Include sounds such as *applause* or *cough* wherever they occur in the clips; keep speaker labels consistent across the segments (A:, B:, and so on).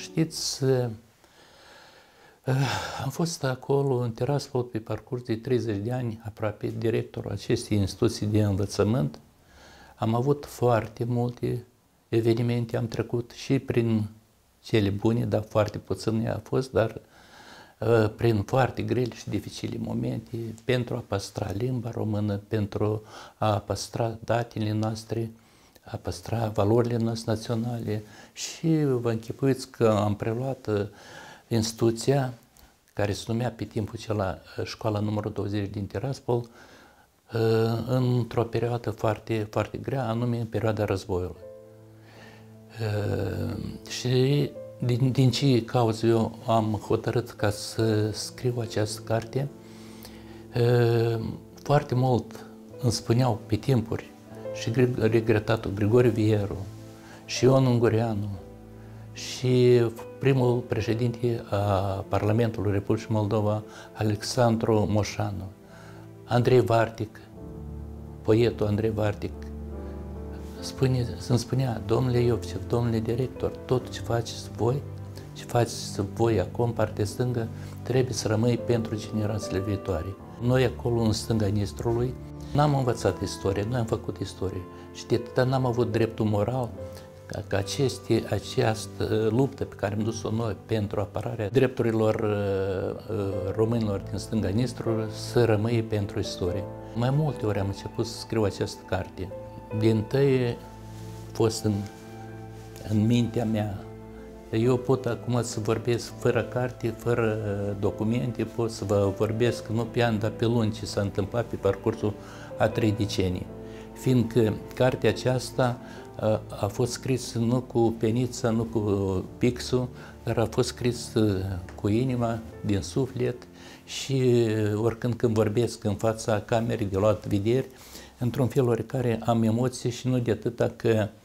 A: Știți, am fost acolo în Tiraspol pe parcurs de 30 de ani, aproape directorul acestei instituții de învățământ. Am avut foarte multe evenimente, am trecut și prin cele bune, dar foarte puțin a fost, dar uh, prin foarte grele și dificile momente, pentru a păstra limba română, pentru a păstra datele noastre, a păstra valorile noastre naționale și vă închipuiți că am preluat uh, instituția care se numea pe timpul acela uh, școala numărul 20 din Tiraspol, într-o perioadă foarte, foarte grea, anume în perioada războiului. Uh, și din, din ce cauză eu am hotărât ca să scriu această carte, uh, foarte mult îmi spuneau pe timpuri și regretatul Grigore Vieru, și Ion Ungureanu, și primul președinte a Parlamentului Republicii Moldova, Alexandru Moșanu, Andrei Vartic, poetul Andrei Vartic, spune, să-mi spunea, domnule Iovcev, domnule director, tot ce faceți voi, ce faceți voi acum, partea stângă, trebuie să rămâi pentru generațiile viitoare. Noi acolo, în stânga Nistrului, n-am învățat istorie, noi am făcut istorie și de atâta n-am avut dreptul moral ca, ca aceste, această luptă pe care am dus-o noi pentru apărarea drepturilor uh, uh, românilor din stânga Nistrului să rămâie pentru istorie. Mai multe ori am început să scriu această carte din tăie fost în, în mintea mea. Eu pot acum să vorbesc fără carte, fără uh, documente, pot să vă vorbesc nu pe an, dar pe luni ce s-a întâmplat pe parcursul a trei decenii. Fiindcă cartea aceasta a, uh, a fost scrisă nu cu penița, nu cu pixul, dar a fost scris uh, cu inima, din suflet și oricând când vorbesc în fața camerei de luat vederi, într-un fel oricare am emoții și nu de atâta că uh,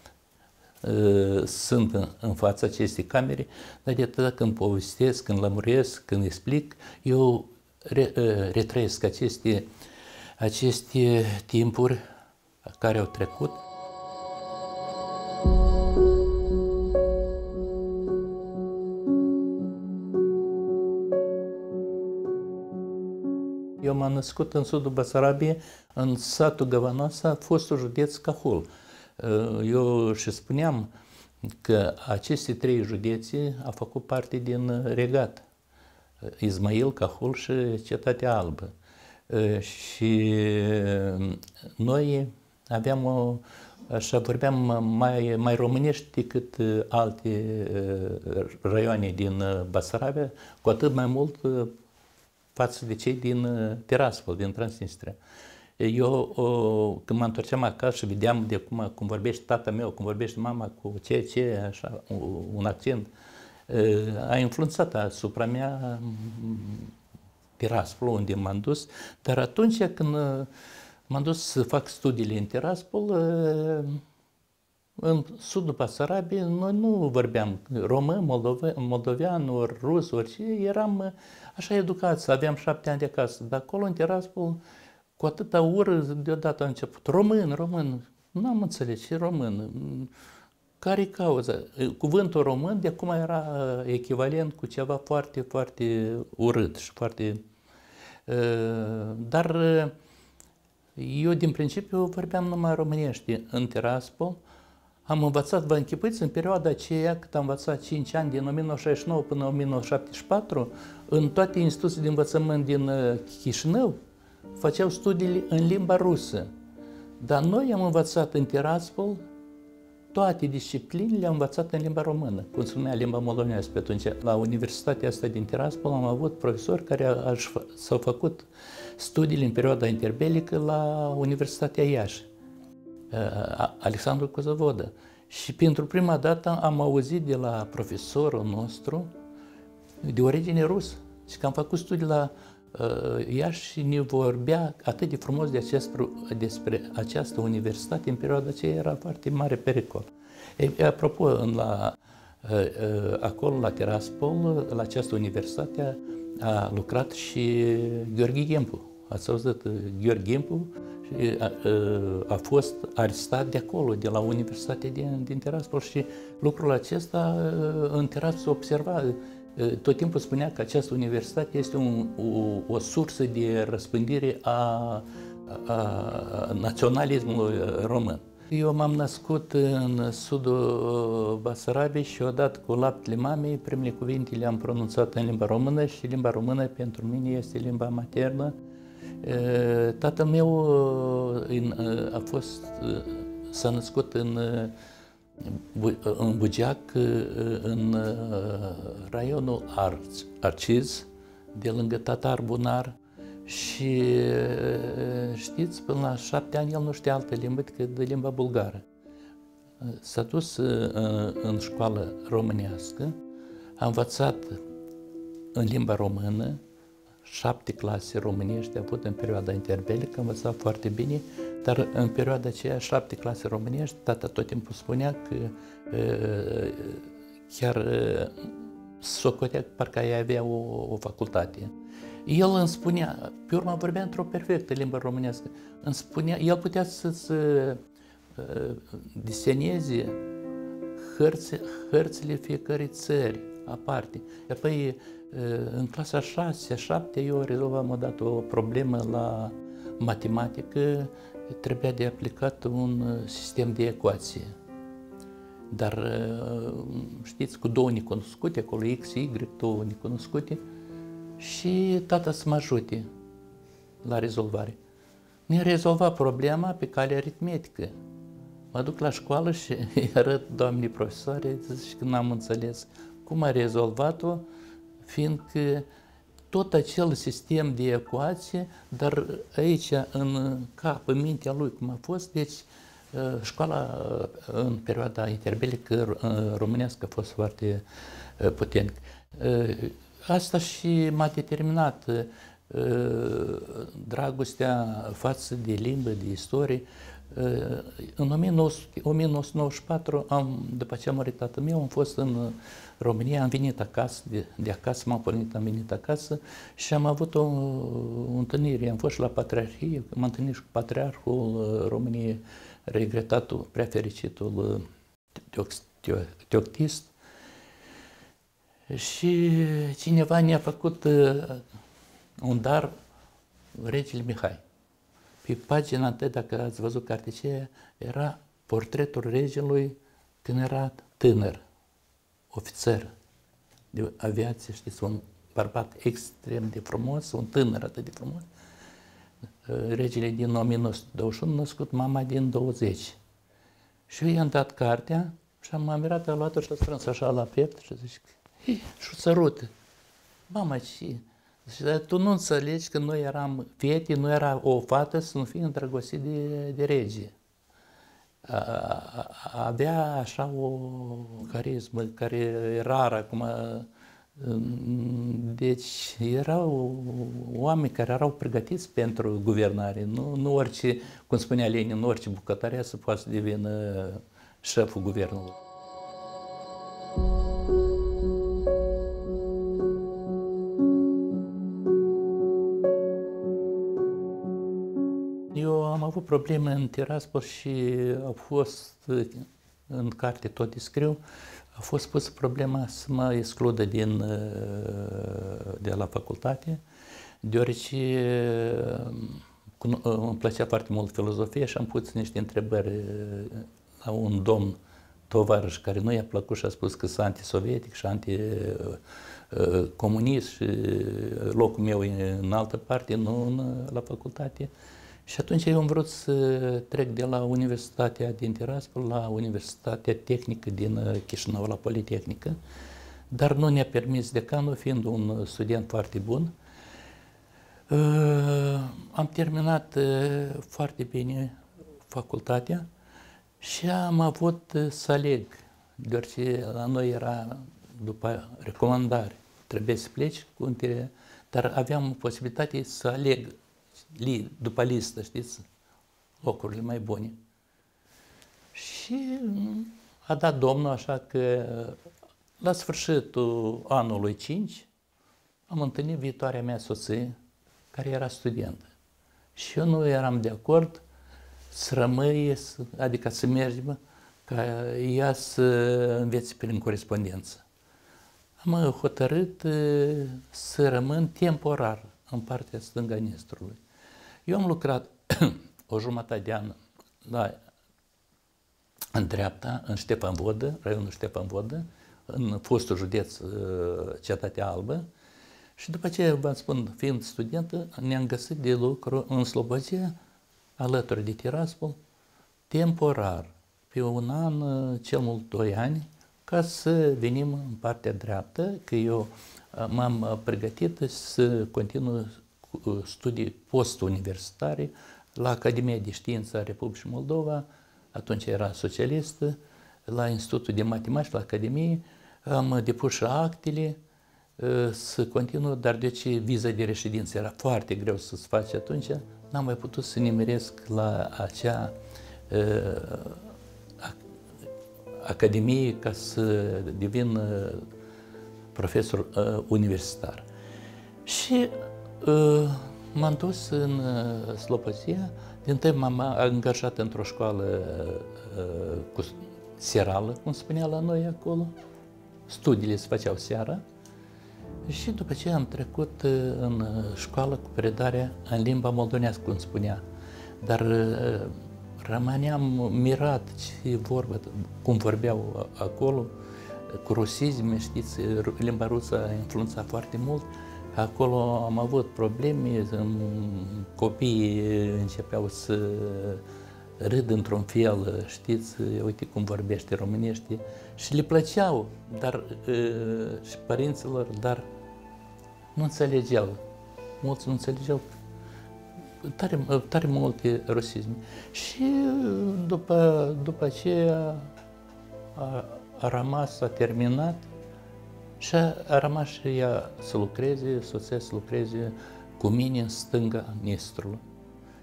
A: sunt în, în fața acestei camere, dar de atâta când povestesc, când lămuresc, când explic, eu re, uh, retrăiesc aceste, aceste timpuri care au trecut Eu m-am născut în sudul Basarabiei, în satul Găvanoasa, fostul județ Cahul. Uh, eu și spuneam că aceste trei județe au făcut parte din regat. Izmail, Cahul și Cetatea Albă. Uh, și noi aveam o, așa vorbeam mai, mai românești decât alte uh, raioane din Basarabia, cu atât mai mult față de cei din uh, Tiraspol, din Transnistria. Eu, o, când mă întorceam acasă și vedeam de cum, cum vorbește tata meu, cum vorbește mama cu ce, ce, așa, un accent, uh, a influențat asupra mea mm, Tiraspol, unde m-am dus, dar atunci când uh, m-am dus să fac studiile în Tiraspol, în sudul Basarabiei noi nu vorbeam român, moldove, moldovean, ori rus, orice, eram așa educați, aveam șapte ani de acasă, dar acolo în Tiraspol, cu atâta ură, deodată a început, român, român, nu am înțeles ce român, care cauza? Cuvântul român de acum era echivalent cu ceva foarte, foarte urât și foarte... Dar eu din principiu vorbeam numai românești în Tiraspol, am învățat, vă închipuiți, în perioada aceea, cât am învățat 5 ani, din 1969 până 1974, în toate instituțiile de învățământ din uh, Chișinău, făceau studiile în limba rusă. Dar noi am învățat în Tiraspol toate disciplinele am învățat în limba română, cum se numea limba moldovenească pe atunci. La Universitatea asta din Tiraspol am avut profesori care s-au făcut studiile în perioada interbelică la Universitatea Iași. Uh, Alexandru Cozovodă. Și pentru prima dată am auzit de la profesorul nostru de origine rusă. Și că am făcut studii la uh, Iași și ne vorbea atât de frumos de acest, despre această universitate, în perioada aceea era foarte mare pericol. E, apropo, în la, uh, uh, acolo, la Tiraspol, la această universitate, a lucrat și Gheorghe Ghempu. Ați auzit Gheorghe Ghempu și a, a fost arestat de acolo, de la Universitatea din, din Tiraspol și lucrul acesta în Tiraspol observa tot timpul spunea că această universitate este un, o, o sursă de răspândire a, a naționalismului român. Eu m-am născut în sudul Basarabiei și odată cu laptele mamei, primele cuvinte le-am pronunțat în limba română și limba română pentru mine este limba maternă. Tatăl meu a fost, s-a născut în, în Bugeac, în raionul Arciz, de lângă Tatar Bunar, și știți, până la șapte ani el nu știa altă limbă decât de limba bulgară. S-a dus în școală românească, a învățat în limba română, șapte clase românești a avut în perioada interbelică, a învățat foarte bine, dar în perioada aceea, șapte clase românești, tata tot timpul spunea că chiar socotea că parcă ai avea o, o facultate. El îmi spunea, pe urmă vorbea într-o perfectă limbă românească, îmi spunea, el putea să-ți uh, deseneze hărți, hărțile fiecărei țări aparte. Apoi, uh, în clasa 6 7 eu rezolvam odată o problemă la matematică, trebuia de aplicat un uh, sistem de ecuație. Dar știți, cu două necunoscute, acolo X, Y, două necunoscute, și tata să mă ajute la rezolvare. Mi-a rezolvat problema pe cale aritmetică. Mă duc la școală și îi arăt doamnei profesoare și că n-am înțeles cum a rezolvat-o, fiindcă tot acel sistem de ecuație, dar aici în cap, în mintea lui cum a fost, deci ă, școala ă, în perioada interbelică ă, românească a fost foarte puternică. Asta și m-a determinat uh, dragostea față de limbă, de istorie. Uh, în 1994, am, după ce am murit tatăl meu, am fost în România, am venit acasă, de, de acasă m-am pornit, am venit acasă și am avut o, o întâlnire. Am fost la Patriarhie, m-am întâlnit cu Patriarhul uh, României, regretatul, prea fericitul Teoctist, și cineva ne-a făcut uh, un dar regele Mihai. Pe pagina întâi, dacă ați văzut cartea aceea, era portretul regelui când era tânăr, ofițer de aviație, știți, un bărbat extrem de frumos, un tânăr atât de frumos. Uh, regele din 1921, născut mama din 20. Și eu i-am dat cartea și am mirat, a luat-o și a strâns așa la piept și zice, și o sărută. Mama, ce? Și tu nu înțelegi că noi eram fete, nu era o fată să nu fie îndrăgostit de, de rege. Avea așa o carismă care e rară acum. Deci erau oameni care erau pregătiți pentru guvernare. Nu, nu orice, cum spunea Lenin, nu orice bucătărea să poată să devină șeful guvernului. Probleme în Tiraspol și au fost, în carte tot descriu, a fost pusă problema să mă excludă din, de la facultate, deoarece îmi plăcea foarte mult filozofia și am pus niște întrebări la un domn tovarăș care nu i-a plăcut și a spus că sunt antisovietic și anticomunist și locul meu e în altă parte, nu în, la facultate. Și atunci eu am vrut să trec de la Universitatea din Tiraspol la Universitatea Tehnică din uh, Chișinău, la Politehnică, dar nu ne-a permis decanul, fiind un student foarte bun. Uh, am terminat uh, foarte bine facultatea și am avut să aleg, deoarece la noi era după recomandare, trebuie să pleci cu un dar aveam posibilitate să aleg li, după listă, știți, locurile mai bune. Și a dat Domnul așa că la sfârșitul anului 5 am întâlnit viitoarea mea soție, care era studentă. Și eu nu eram de acord să rămâie, adică să mergem, ca ea să învețe prin corespondență. Am hotărât să rămân temporar în partea stângă a Nistrului. Eu am lucrat *clears throat* o jumătate de an la, în dreapta, în Ștefan Vodă, raionul Ștefan Vodă, în fostul județ Cetatea Albă, și după aceea, vă spun, fiind studentă, ne-am găsit de lucru în Slobozia, alături de Tiraspol, temporar, pe un an, cel mult doi ani, ca să venim în partea dreaptă, că eu m-am pregătit să continui studii post-universitare la Academia de Știință a Republicii Moldova, atunci era socialistă, la Institutul de Matematică, la Academie, am depus și actele, să continuu, dar deci viza de reședință era foarte greu să se face atunci, n-am mai putut să nimeresc la acea uh, academie ca să devin uh, profesor uh, universitar. Și uh, m-am dus în uh, Slobozia, din tăi m-am angajat într-o școală uh, cu serală, cum spunea la noi acolo. Studiile se făceau seara, și după ce am trecut uh, în uh, școală cu predarea în limba moldonească, cum spunea. Dar uh, rămâneam mirat ce vorbă, cum vorbeau acolo, cu rusism, știți, limba rusă a influențat foarte mult. Acolo am avut probleme, copiii începeau să râd într-un fel, știți, uite cum vorbește românește, și le plăceau, dar și părinților, dar nu înțelegeau. Mulți nu înțelegeau tare, tare multe rasisme. Și după, după aceea a, a rămas, a terminat și a, a rămas și ea să lucreze, soția să lucreze cu mine în stânga Nistrului.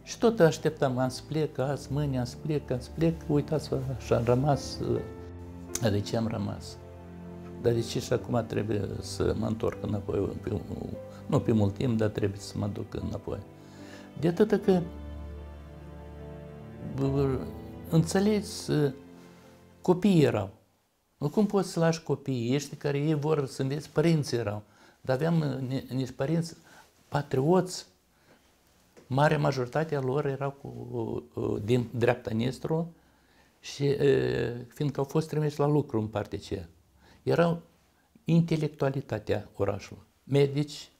A: Și tot așteptam, am să plec azi, mâine am să plec, am să plec, uitați-vă, și am rămas, de ce am rămas? Dar de ce și acum trebuie să mă întorc înapoi, pe, nu pe mult timp, dar trebuie să mă duc înapoi. De atât că înțelegi, copiii erau. Nu cum poți să lași copiii ăștia care ei vor să înveți, părinții erau. Dar aveam niște părinți patrioți, marea majoritate a lor erau cu, din dreapta Nistru și fiindcă au fost trimiși la lucru în partea aceea erau intelectualitatea orașului. Medici,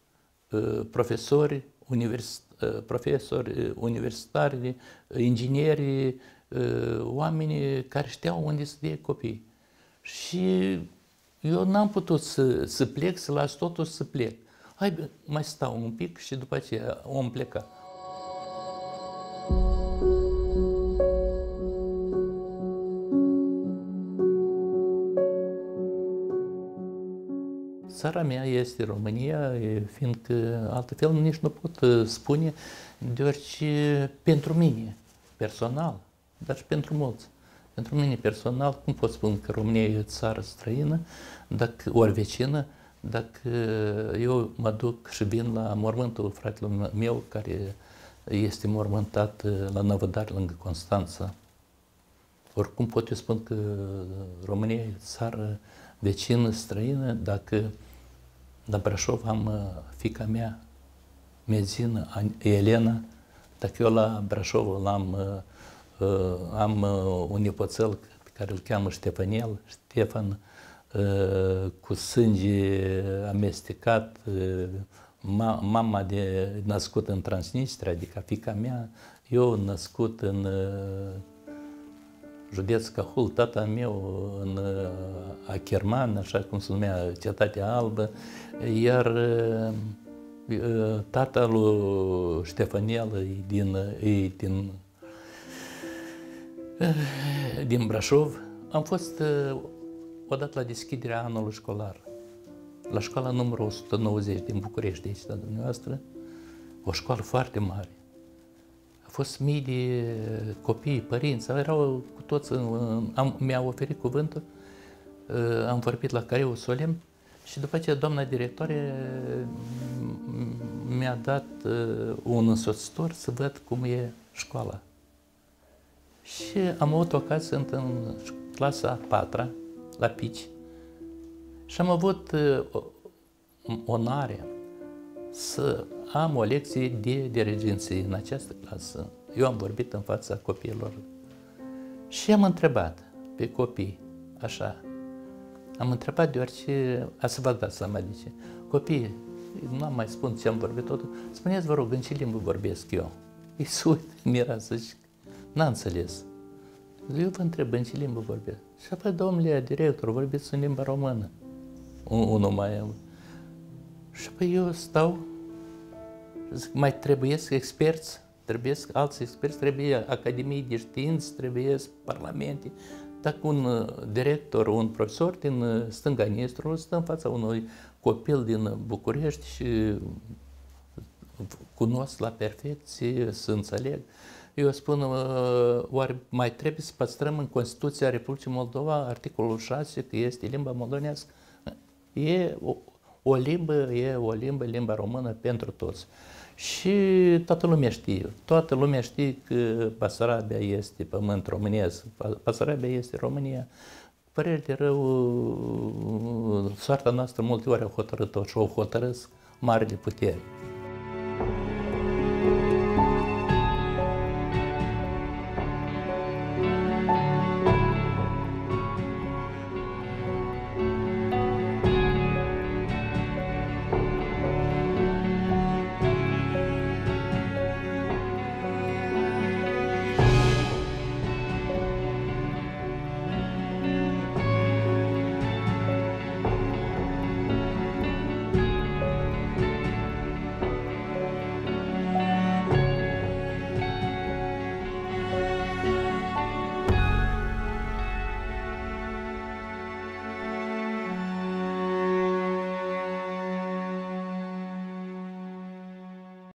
A: ă, profesori, univers, ă, profesori ă, universitari, ingineri, oameni care știau unde să dea copii. Și eu n-am putut să, să plec, să las totul să plec. Hai, mai stau un pic și după aceea om pleca. țara mea este România, fiindcă altfel nici nu pot uh, spune, deoarece pentru mine, personal, dar și pentru mulți, pentru mine personal, cum pot spune că România e o țară străină, dacă, ori vecină, dacă eu mă duc și vin la mormântul fratelui meu, care este mormântat uh, la Năvădar, lângă Constanța, oricum pot eu spun că România e țară vecină, străină, dacă la Brașov am uh, fica mea, Mezină, Elena, dacă eu la Brașov am, uh, uh, am un nepoțel pe care îl cheamă Ștefanel, Ștefan, cu sânge amestecat, mama de născut în Transnistria, adică fica mea, eu născut în județ Cahul, tata meu în Acherman, așa cum se numea Cetatea Albă, iar tata lui Ștefanel e din, e din, din Brașov. Am fost odată la deschiderea anului școlar, la școala numărul 190 din București, de aici, la dumneavoastră, o școală foarte mare fost mii de copii, părinți, erau cu toți, am, mi-au oferit cuvântul, uh, am vorbit la Cariu Solemn și după aceea doamna directoare mi-a dat uh, un însoțitor să văd cum e școala. Și am avut ocazia să sunt în clasa a patra, la Pici, și am avut uh, onoarea să am o lecție de dirigenție în această clasă. Eu am vorbit în fața copiilor și am întrebat pe copii, așa, am întrebat deoarece, a să vă dați seama de ce. Copii, nu am mai spun ce am vorbit totul, spuneți vă rog, în ce limbă vorbesc eu? Îi sui, mira să zic, n-a înțeles. Eu vă întreb în ce limbă vorbesc. Și apoi, domnule director, vorbiți în limba română. Unul mai... Și apoi eu stau zic, mai trebuie experți, trebuie alți experți, trebuie academii de știință, trebuie parlamente. Dacă un uh, director, un profesor din uh, stânga Nistrului stă în fața unui copil din București și uh, cunosc la perfecție, să înțeleg, eu spun, oare mai trebuie să păstrăm în Constituția Republicii Moldova articolul 6 că este limba moldonească? E o, o limbă, e o limbă, limba română pentru toți. Și toată lumea știe, toată lumea știe că Basarabia este pământ românesc, Basarabia este România. Părere de rău, soarta noastră multe ori au hotărât-o și o hotărăsc marile puteri.